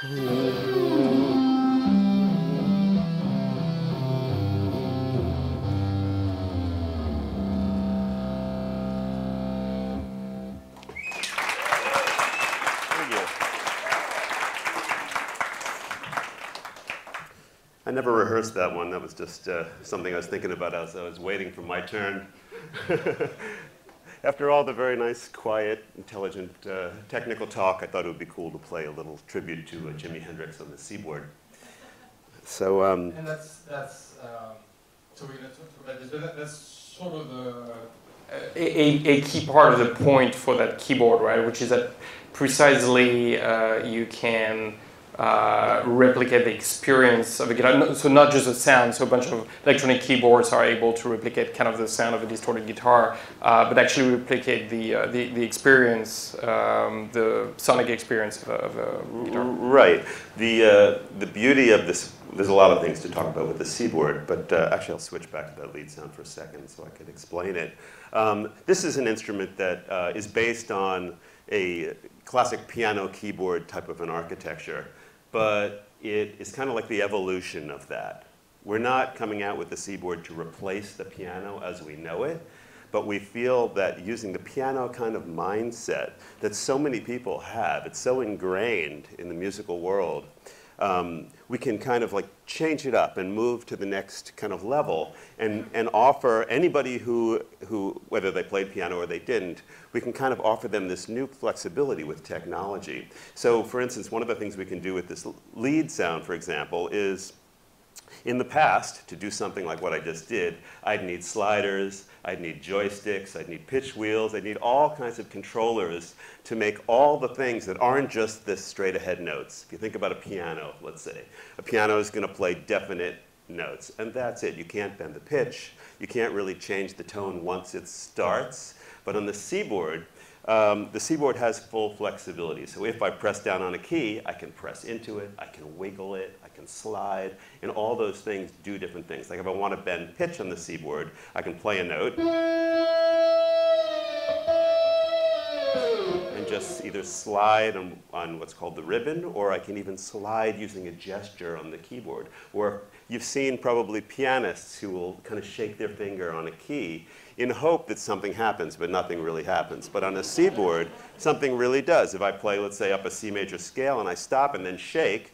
I never rehearsed that one. That was just uh, something I was thinking about as I was waiting for my turn. After all the very nice, quiet, intelligent, uh, technical talk, I thought it would be cool to play a little tribute to uh, Jimi Hendrix on the seaboard. So, um, And that's, that's, um, so we're gonna talk about this, but that- that's sort of the. A, a, a key part of the point for that keyboard, right, which is that precisely uh, you can uh, replicate the experience of a guitar. So not just the sound. So a bunch of electronic keyboards are able to replicate kind of the sound of a distorted guitar, uh, but actually replicate the uh, the, the experience, um, the sonic experience of a, of a guitar. Right. The, uh, the beauty of this, there's a lot of things to talk about with the seaboard, but uh, actually I'll switch back to that lead sound for a second so I can explain it. Um, this is an instrument that is based on a classic piano keyboard type of an architecture, but it is kind of like the evolution of that. We're not coming out with the seaboard to replace the piano as we know it, but we feel that using the piano kind of mindset that so many people have, it's so ingrained in the musical world, um, we can kind of like change it up and move to the next kind of level and, and offer anybody who, who, whether they played piano or they didn't, we can kind of offer them this new flexibility with technology. So for instance, one of the things we can do with this lead sound, for example, is in the past, to do something like what I just did, I'd need sliders, I'd need joysticks, I'd need pitch wheels, I'd need all kinds of controllers to make all the things that aren't just this straight ahead notes. If you think about a piano, let's say, a piano is going to play definite notes, and that's it. You can't bend the pitch, you can't really change the tone once it starts. But on the seaboard, um, the seaboard has full flexibility. So if I press down on a key, I can press into it, I can wiggle it, I can slide, and all those things do different things. Like if I want to bend pitch on the seaboard, I can play a note and just either slide on, on what's called the ribbon, or I can even slide using a gesture on the keyboard. Or you've seen probably pianists who will kind of shake their finger on a key in hope that something happens, but nothing really happens. But on a seaboard, something really does. If I play, let's say, up a C major scale and I stop and then shake,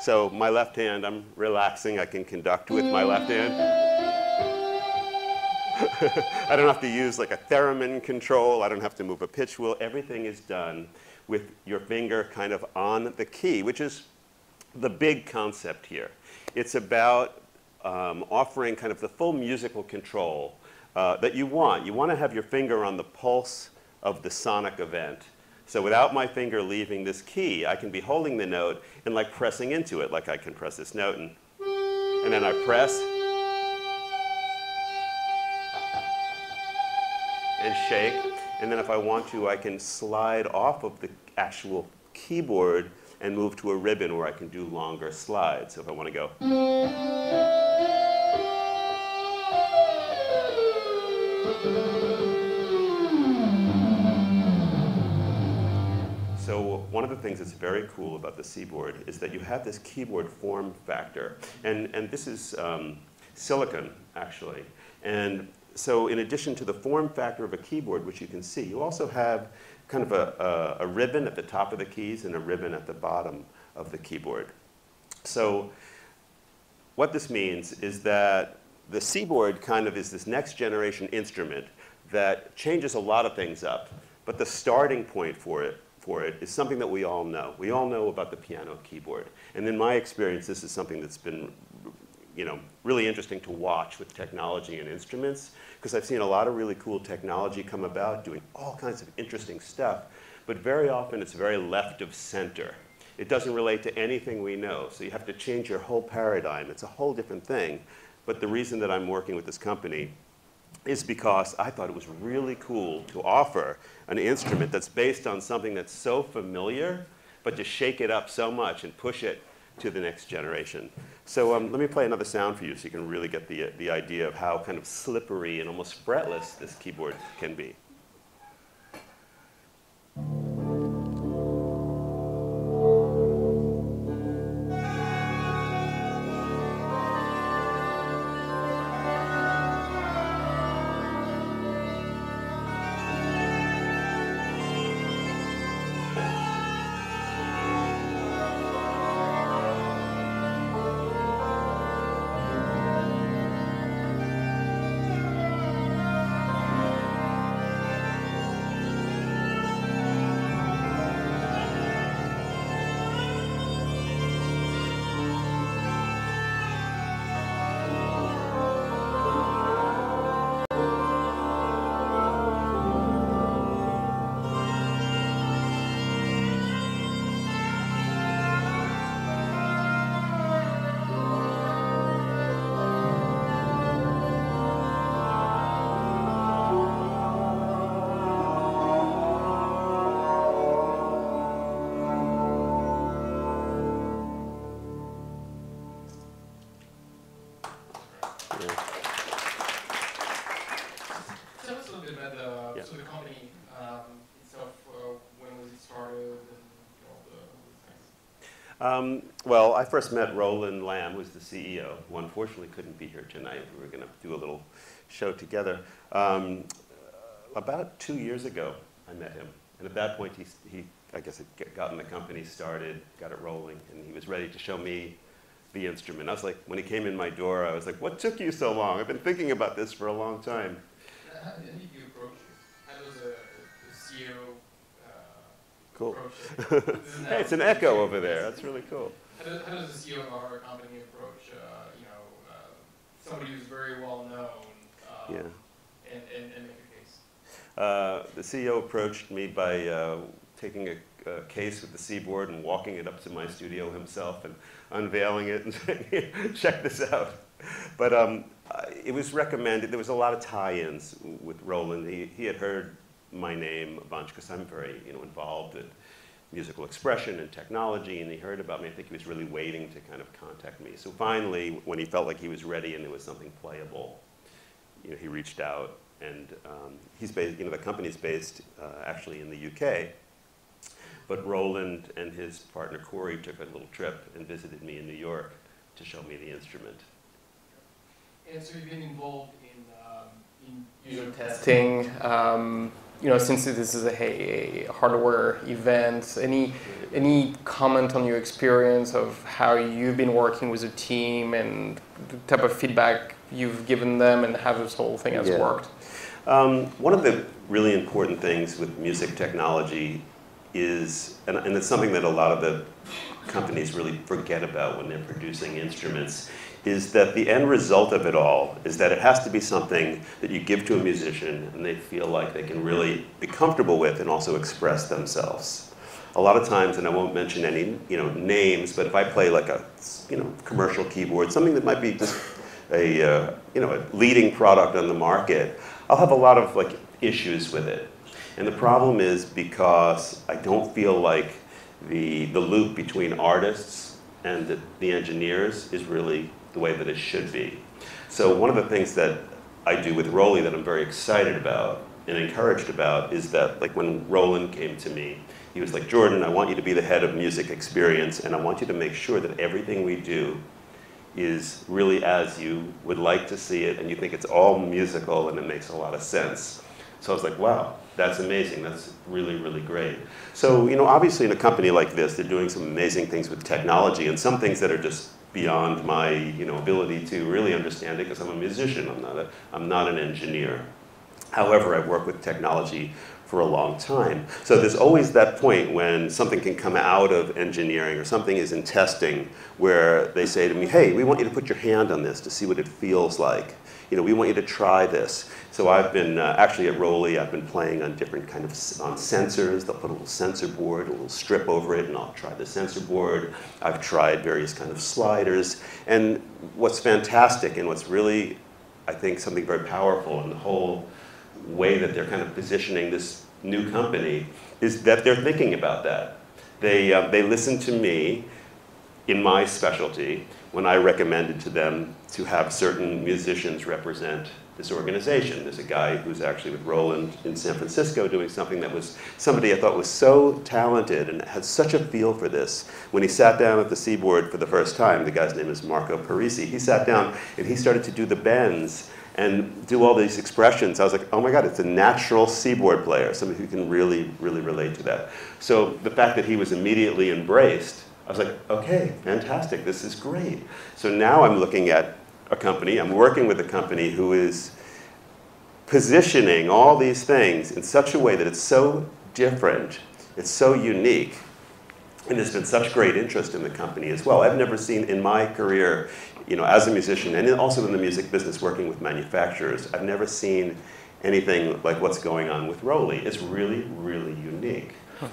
So my left hand, I'm relaxing. I can conduct with my left hand. I don't have to use like a theremin control. I don't have to move a pitch wheel. Everything is done with your finger kind of on the key, which is the big concept here. It's about um, offering kind of the full musical control uh, that you want. You want to have your finger on the pulse of the sonic event. So without my finger leaving this key, I can be holding the note and like pressing into it, like I can press this note and, and then I press and shake. And then if I want to, I can slide off of the actual keyboard and move to a ribbon where I can do longer slides. So if I want to go. So one of the things that's very cool about the Seaboard is that you have this keyboard form factor. And, and this is, um, silicon, actually. And so in addition to the form factor of a keyboard, which you can see, you also have kind of a, a, a ribbon at the top of the keys and a ribbon at the bottom of the keyboard. So what this means is that the Seaboard kind of is this next generation instrument that changes a lot of things up. But the starting point for it, for it is something that we all know. We all know about the piano keyboard. And in my experience, this is something that's been you know, really interesting to watch with technology and instruments because I've seen a lot of really cool technology come about doing all kinds of interesting stuff. But very often it's very left of center. It doesn't relate to anything we know. So you have to change your whole paradigm. It's a whole different thing. But the reason that I'm working with this company is because I thought it was really cool to offer an instrument that's based on something that's so familiar, but to shake it up so much and push it to the next generation. So um, let me play another sound for you so you can really get the, the idea of how kind of slippery and almost fretless this keyboard can be. Um, well, I first met Roland Lamb, who's the CEO, who unfortunately couldn't be here tonight. We were going to do a little show together. Um, about two years ago, I met him. And at that point, he, he I guess, had gotten the company started, got it rolling, and he was ready to show me the instrument. I was like, when he came in my door, I was like, what took you so long? I've been thinking about this for a long time. Cool. hey, it's an echo over there. That's really cool. How does, how does the CEO of our company approach, uh, you know, uh, somebody who's very well known um, yeah. and, and, and make a case? Uh, the CEO approached me by uh, taking a, case with the Seaboard and walking it up to my studio himself and unveiling it and saying, check this out. But um, it was recommended, there was a lot of tie-ins with Roland. He, he had heard my name a bunch because I'm very you know, involved in musical expression and technology, and he heard about me. I think he was really waiting to kind of contact me. So finally, when he felt like he was ready and there was something playable, you know, he reached out. And um, he's based, you know, the company's based uh, actually in the UK. But Roland and his partner Corey took a little trip and visited me in New York to show me the instrument. And so you've been involved in, um, in user testing. Um, you know, since this is a, a, hardware event, any any comment on your experience of how you've been working with a team and the type of feedback you've given them and how this whole thing has yeah. worked? Um, one of the really important things with music technology is, and, and it's something that a lot of the companies really forget about when they're producing instruments, is that the end result of it all is that it has to be something that you give to a musician and they feel like they can really be comfortable with and also express themselves. A lot of times, and I won't mention any you know names, but if I play like a you know commercial keyboard, something that might be just a uh, you know a leading product on the market, I'll have a lot of like issues with it. And the problem is because I don't feel like the the loop between artists and the, the engineers is really the way that it should be. So one of the things that I do with ROLI that I'm very excited about and encouraged about is that like when Roland came to me, he was like, Jordan, I want you to be the head of music experience and I want you to make sure that everything we do is really as you would like to see it, and you think it's all musical and it makes a lot of sense. So I was like, wow, that's amazing. That's really, really great. So, you know, obviously in a company like this, they're doing some amazing things with technology and some things that are just beyond my, you know, ability to really understand it because I'm a musician. I'm not, a, I'm not an engineer. However, I've worked with technology for a long time. So there's always that point when something can come out of engineering or something is in testing where they say to me, hey, we want you to put your hand on this to see what it feels like. You know, we want you to try this. So I've been, uh, actually at ROLI, I've been playing on different kind of on sensors. They'll put a little sensor board, a little strip over it, and I'll try the sensor board. I've tried various kind of sliders. And what's fantastic and what's really, I think, something very powerful in the whole way that they're kind of positioning this new company is that they're thinking about that. They, uh, they listen to me in my specialty when I recommended to them to have certain musicians represent this organization. There's a guy who's actually with Roland in San Francisco doing something that was somebody I thought was so talented and had such a feel for this. When he sat down at the Seaboard for the first time, the guy's name is Marco Parisi, he sat down and he started to do the bends and do all these expressions. I was like, oh my God, it's a natural Seaboard player, somebody who can really, really relate to that. So the fact that he was immediately embraced, I was like, okay, fantastic, this is great. So now I'm looking at a company, I'm working with a company who is positioning all these things in such a way that it's so different, it's so unique, and there's been such great interest in the company as well. I've never seen in my career, you know, as a musician and also in the music business working with manufacturers, I've never seen anything like what's going on with ROLI. It's really, really unique.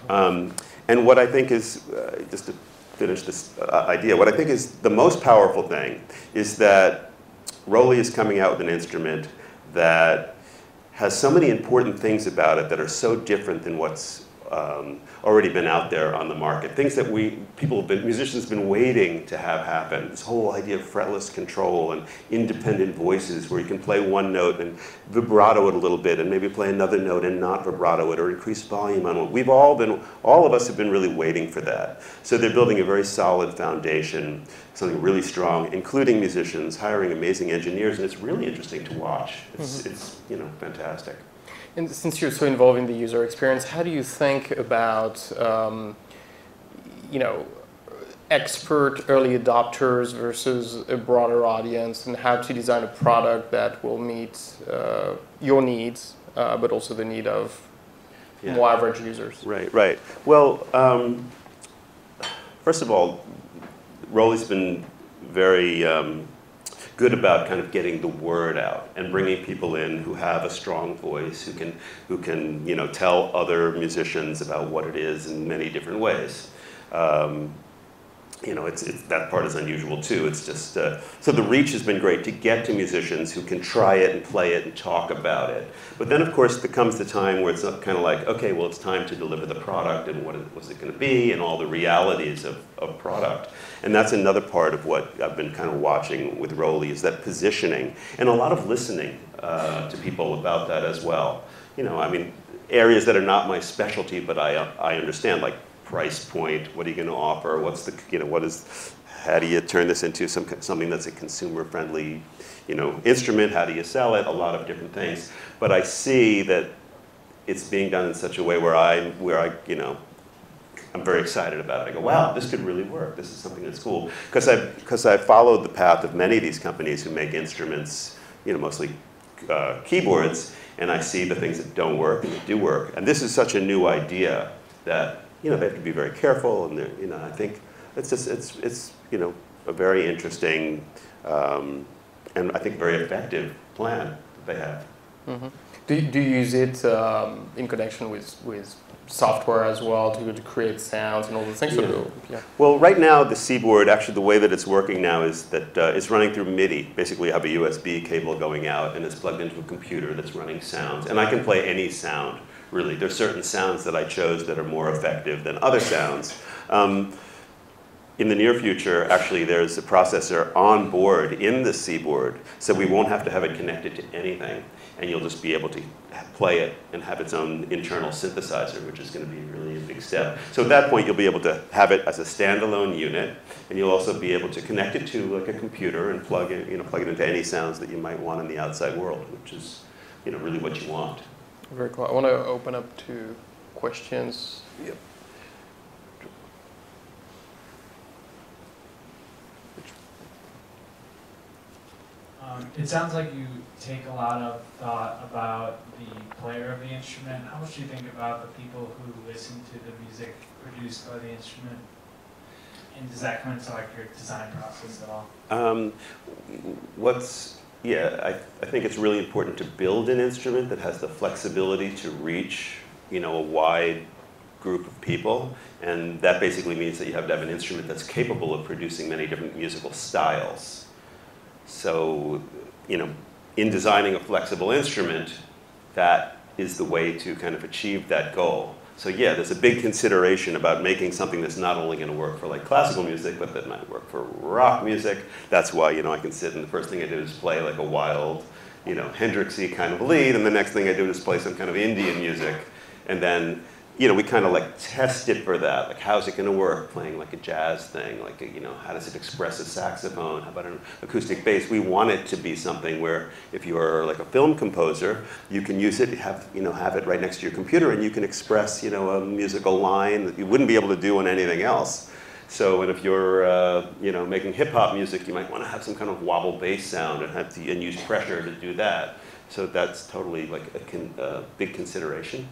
Um, and what I think is, uh, just to finish this uh, idea, what I think is the most powerful thing is that ROLI is coming out with an instrument that has so many important things about it that are so different than what's um, already been out there on the market. Things that we, people have been, musicians have been waiting to have happen. This whole idea of fretless control and independent voices where you can play one note and vibrato it a little bit and maybe play another note and not vibrato it or increase volume on it. We've all been, all of us have been really waiting for that. So they're building a very solid foundation, something really strong, including musicians, hiring amazing engineers, and it's really interesting to watch. It's, mm -hmm. it's you know, fantastic. And since you're so involved in the user experience, how do you think about, um, you know, expert early adopters versus a broader audience, and how to design a product that will meet uh, your needs, uh, but also the need of yeah. more average users? Right, right. Well, um, first of all, ROLI's been very um, good about kind of getting the word out and bringing people in who have a strong voice, who can, who can you know, tell other musicians about what it is in many different ways. Um, you know, it's, it's, that part is unusual too. It's just, uh, so the reach has been great to get to musicians who can try it and play it and talk about it. But then of course there comes the time where it's kind of like, okay, well it's time to deliver the product and what was it going to be and all the realities of, of product. And that's another part of what I've been kind of watching with ROLI is that positioning and a lot of listening uh, to people about that as well. You know, I mean, areas that are not my specialty, but I, I understand, like price point? What are you going to offer? What's the, you know, what is, how do you turn this into some, something that's a consumer friendly, you know, instrument? How do you sell it? A lot of different things. But I see that it's being done in such a way where I, where I, you know, I'm very excited about it. I go, wow, this could really work. This is something that's cool. Because I, because I followed the path of many of these companies who make instruments, you know, mostly uh, keyboards, and I see the things that don't work and that do work. And this is such a new idea that you know, they have to be very careful, and you know, I think it's just it's it's you know a very interesting um, and I think very effective plan that they have. Mm -hmm. Do you, do you use it um, in connection with with software as well to, to create sounds and all the things? Yeah. yeah. Well, right now the Seaboard, actually the way that it's working now is that uh, it's running through MIDI. Basically, I have a USB cable going out and it's plugged into a computer that's running sounds, and I can play any sound really. There's certain sounds that I chose that are more effective than other sounds. Um, in the near future, actually, there's a processor on board in the Seaboard, so we won't have to have it connected to anything, and you'll just be able to play it and have its own internal synthesizer, which is going to be really a big step. So at that point, you'll be able to have it as a standalone unit, and you'll also be able to connect it to like a computer and plug it, you know, plug it into any sounds that you might want in the outside world, which is, you know, really what you want. Very cool. I want to open up to questions. Yep. Um, it sounds like you take a lot of thought about the player of the instrument. How much do you think about the people who listen to the music produced by the instrument? And does that come into like your design process at all? Um, what's, yeah, I, I think it's really important to build an instrument that has the flexibility to reach, you know, a wide group of people. And that basically means that you have to have an instrument that's capable of producing many different musical styles. So, you know, in designing a flexible instrument, that is the way to kind of achieve that goal. So yeah, there's a big consideration about making something that's not only going to work for like classical music, but that might work for rock music. That's why, you know, I can sit and the first thing I do is play like a wild, you know, Hendrixy kind of lead, and the next thing I do is play some kind of Indian music. And then you know, we kind of like test it for that. Like, how's it going to work playing like a jazz thing? Like, you know, how does it express a saxophone? How about an acoustic bass? We want it to be something where if you're like a film composer, you can use it, have, you know, have it right next to your computer and you can express, you know, a musical line that you wouldn't be able to do on anything else. So, and if you're, uh, you know, making hip hop music, you might want to have some kind of wobble bass sound and have to, and use pressure to do that. So that's totally like a con, uh, big consideration.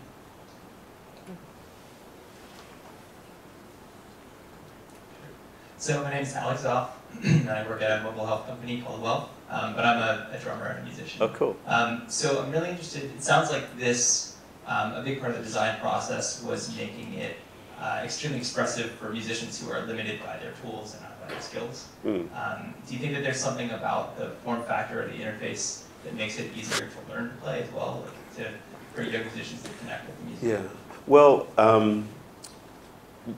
So my name is Alex Off, and I work at a mobile health company called Wealth, um, but I'm a, a, drummer and a musician. Oh, cool. Um, so I'm really interested, it sounds like this, um, a big part of the design process was making it uh, extremely expressive for musicians who are limited by their tools and athletic skills. Mm. do you think that there's something about the form factor or the interface that makes it easier to learn to play as well, like to, for young musicians to connect with the music? Yeah. Well, um,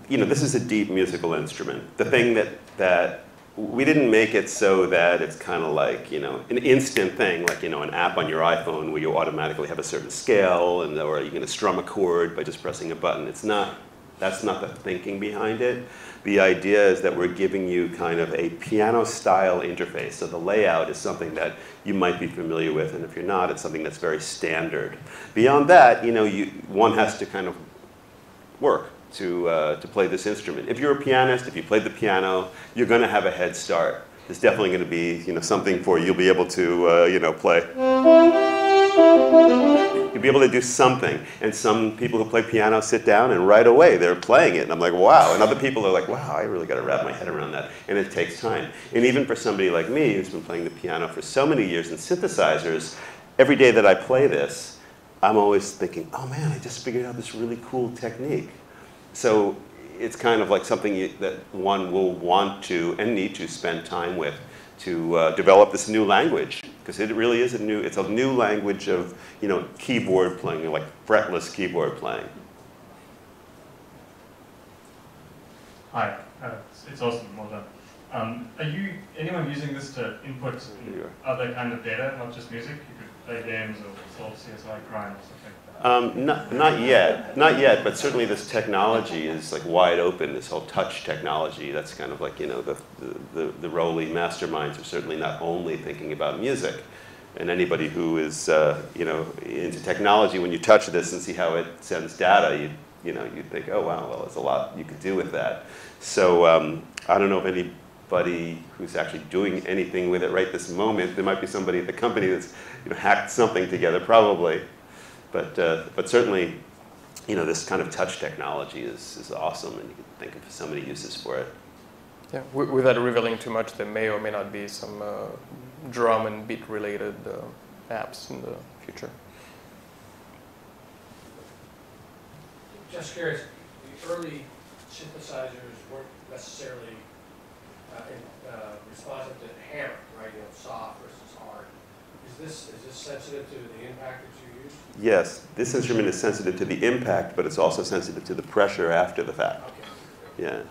you know, this is a deep musical instrument. The thing that, that we didn't make it so that it's kind of like, you know, an instant thing, like, you know, an app on your iPhone where you automatically have a certain scale and or you're going to strum a chord by just pressing a button. It's not, that's not the thinking behind it. The idea is that we're giving you kind of a piano-style interface. So the layout is something that you might be familiar with, and if you're not, it's something that's very standard. Beyond that, you know, you, one has to kind of work to, uh, to play this instrument. If you're a pianist, if you played the piano, you're going to have a head start. There's definitely going to be you know, something for you. You'll be able to uh, you know, play. You'll be able to do something. And some people who play piano sit down and right away they're playing it. And I'm like, wow. And other people are like, wow, I really got to wrap my head around that. And it takes time. And even for somebody like me who's been playing the piano for so many years and synthesizers, every day that I play this, I'm always thinking, oh man, I just figured out this really cool technique. So it's kind of like something you, that one will want to and need to spend time with to uh, develop this new language. Because it really is a new it's a new language of you know keyboard playing like fretless keyboard playing. Hi uh, it's awesome well done. Um, are you anyone using this to input other kind of data not just music? You could play games or solve csi crime or something um, not, not yet, not yet, but certainly this technology is like wide open, this whole touch technology. That's kind of like, you know, the, the, the ROLI masterminds are certainly not only thinking about music. And anybody who is, uh, you know, into technology, when you touch this and see how it sends data, you, you know, you think, oh, wow, well, there's a lot you could do with that. So um, I don't know if anybody who's actually doing anything with it right this moment. There might be somebody at the company that's, you know, hacked something together, probably. But, uh, but certainly, you know, this kind of touch technology is, is awesome, and you can think of so many uses for it. Yeah, without revealing too much, there may or may not be some uh, drum and beat related uh, apps in the future. Just curious, the early synthesizers weren't necessarily uh, in, uh, responsive to hammer, right? You know, soft versus hard. Is this, is this sensitive to the impact that you use? Yes, this instrument is sensitive to the impact, but it's also sensitive to the pressure after the fact. Okay. Yeah.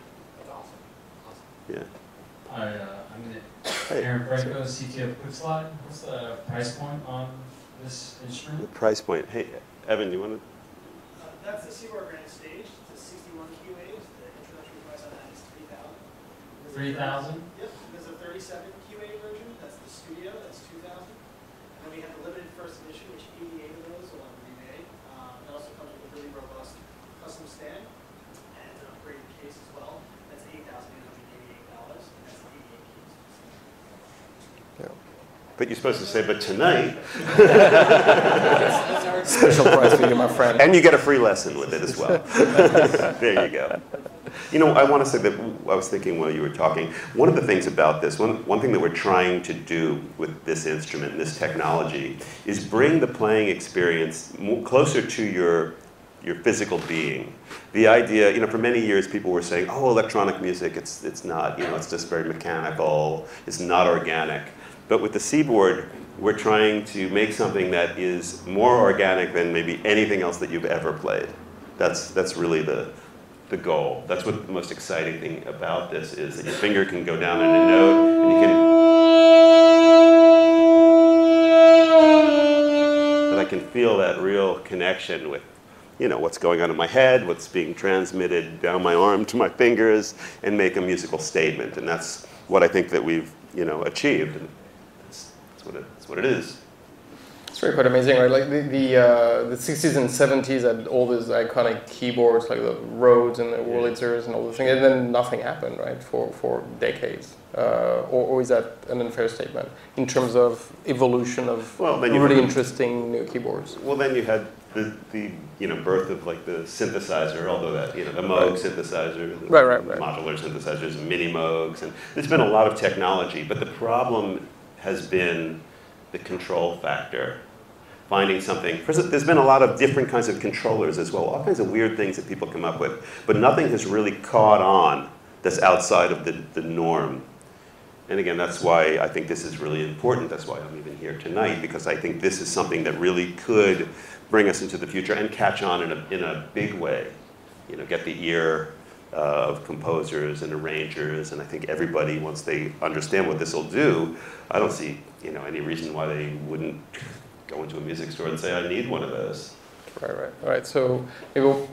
Awesome. Yeah. I, uh, I'm Aaron Franco, CTF of QuickSlide. What's the price point on this instrument? The price point. Hey, Evan, do you want to? Uh, that's the Seaboard Grand Stage. It's a 61 QA. The introductory price on that is 3000 3000 Yep. There's a 37 we have the limited first edition, which eighty-eight of those will have remade. Um, it also comes with a really robust custom stand and an upgraded case as well. That's eight thousand eight hundred eighty-eight dollars, and that's eighty-eight keys. But you're supposed to say, but tonight, Special price for you, my friend. and you get a free lesson with it as well. there you go. You know, I want to say that I was thinking while you were talking, one of the things about this, one, one thing that we're trying to do with this instrument, this technology, is bring the playing experience mo- closer to your, your physical being. The idea, you know, for many years people were saying, oh, electronic music, it's, it's not, you know, it's just very mechanical, it's not organic. But with the Seaboard, we're trying to make something that is more organic than maybe anything else that you've ever played. That's, that's really the, the goal. That's what the most exciting thing about this is that your finger can go down in a note and you can. That I can feel that real connection with, you know, what's going on in my head, what's being transmitted down my arm to my fingers, and make a musical statement. And that's what I think that we've, you know, achieved. And that's, that's what it, that's what it is. It's really quite amazing, right? Like the the, uh, the 60s and 70s had all these iconic keyboards, like the Rhodes and the Wurlitzers and all those things, and then nothing happened, right, for, for decades. Uh, or, or is that an unfair statement in terms of evolution of Well, then really interesting new keyboards? Well, then you had the, the you know birth of like the synthesizer, although that you know the Moog synthesizer, the Right, right, right. modular synthesizers, mini Moogs, and there's been a lot of technology, but the problem has been the control factor. Finding something. There's been a lot of different kinds of controllers as well, all kinds of weird things that people come up with, but nothing has really caught on that's outside of the, the norm. And again, that's why I think this is really important. That's why I'm even here tonight, because I think this is something that really could bring us into the future and catch on in a, in a big way. You know, get the ear of composers and arrangers, and I think everybody, once they understand what this will do, I don't see, you know, any reason why they wouldn't go into a music store and say, I need one of those. Right, right, all right. So maybe we'll,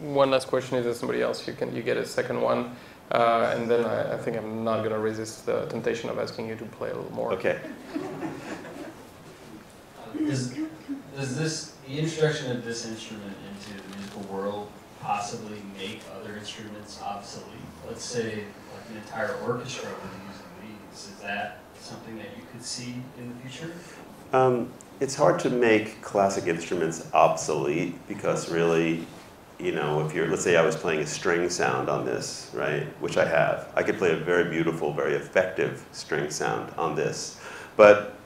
one last question is there somebody else you can you get a second one, uh, and then I, I think I'm not gonna resist the temptation of asking you to play a little more. Okay. Does, does this, the introduction of this instrument into the musical world possibly make other instruments obsolete? Let's say like an entire orchestra would be using these. Is that something that you could see in the future? Um, it's hard to make classic instruments obsolete because really, you know, if you're, let's say I was playing a string sound on this, right, which I have, I could play a very beautiful, very effective string sound on this, but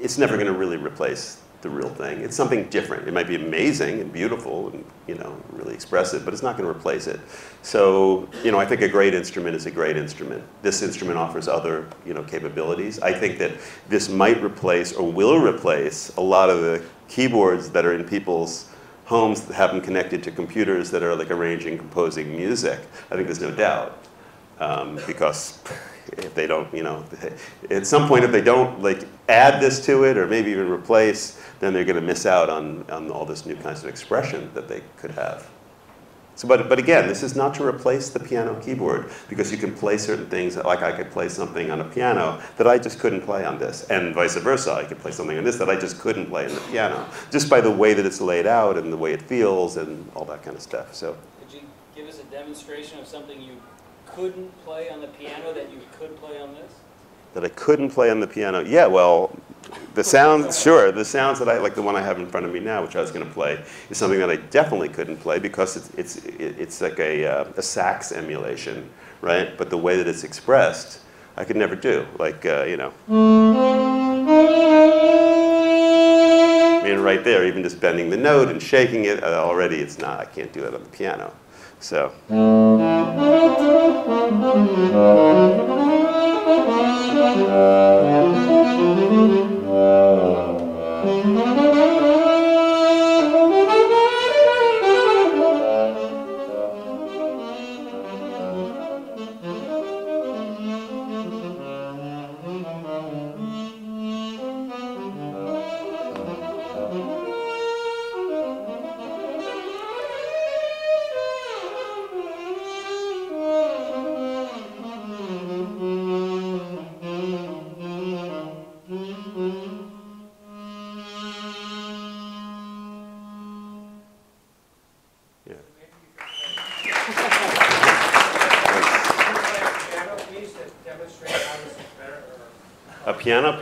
it's never going to really replace the real thing. It's something different. It might be amazing and beautiful and, you know, really expressive, but it's not going to replace it. So, you know, I think a great instrument is a great instrument. This instrument offers other, you know, capabilities. I think that this might replace or will replace a lot of the keyboards that are in people's homes that have them connected to computers that are like arranging, composing music. I think there's no doubt. Um, because if they don't, you know, at some point if they don't like add this to it or maybe even replace, then they're going to miss out on, on all this new kinds of expression that they could have. So, but, but again, this is not to replace the piano keyboard because you can play certain things, like I could play something on a piano that I just couldn't play on this, and vice versa. I could play something on this that I just couldn't play on the piano, just by the way that it's laid out and the way it feels and all that kind of stuff. So, Could you give us a demonstration of something you couldn't play on the piano that you could play on this? that I couldn't play on the piano. Yeah, well, the sounds, sure, the sounds that I, like the one I have in front of me now, which I was going to play, is something that I definitely couldn't play because it's, it's, it's like a, uh, a sax emulation, right? But the way that it's expressed, I could never do. Like, uh, you know. I mean, right there, even just bending the note and shaking it, uh, already it's not, I can't do that on the piano. So.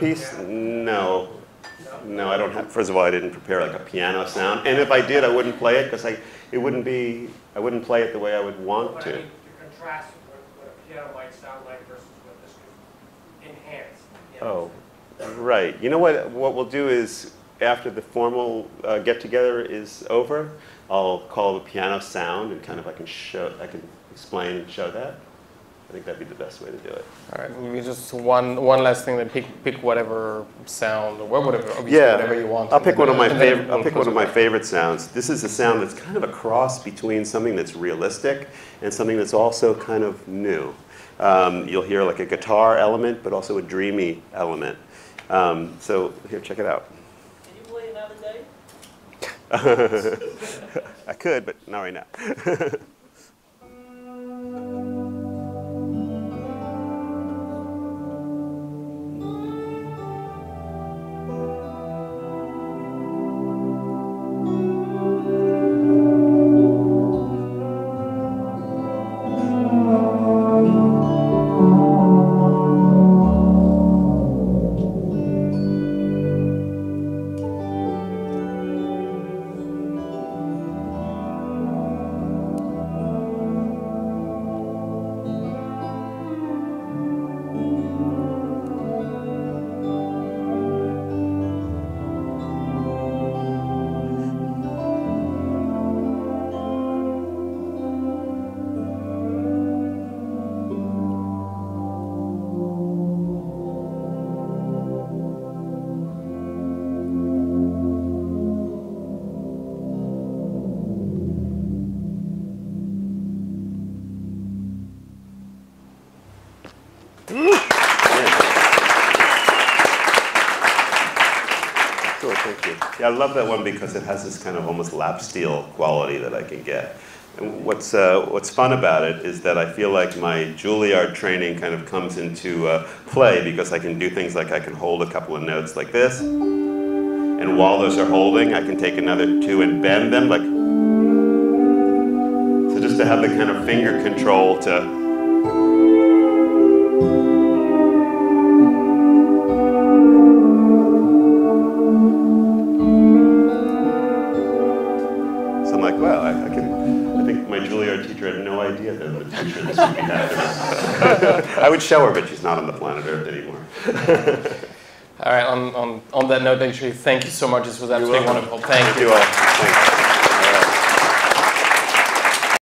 Piece? No. No, I don't have, first of all, I didn't prepare like a piano sound. And if I did, I wouldn't play it because I, it wouldn't be, I wouldn't play it the way I would want But I to. mean, to contrast what, what a piano might sound like versus what this could enhance. Oh, right. You know what, what we'll do is, after the formal uh, get-together is over, I'll call the piano sound and kind of I can show, I can explain and show that. I think that'd be the best way to do it. All right, maybe just one one last thing. Then pick pick whatever sound or whatever, obviously Yeah, whatever you want. I'll pick then- one of my favorite. I'll pick one of my favorite sounds. This is a sound that's kind of a cross between something that's realistic and something that's also kind of new. Um, you'll hear like a guitar element, but also a dreamy element. Um, so here, check it out. Can you play another day? I could, but not right now. thank you. Yeah, I love that one because it has this kind of almost lap steel quality that I can get. And what's, uh, what's fun about it is that I feel like my Juilliard training kind of comes into uh, play because I can do things like I can hold a couple of notes like this, and while those are holding, I can take another two and bend them like. So just to have the kind of finger control to had no idea that the future this would be happening. I would show her, but she's not on the planet Earth anymore. All right. On, on on that note, actually, thank you so much. This was absolutely wonderful. Thank Thank you. you all. Thanks.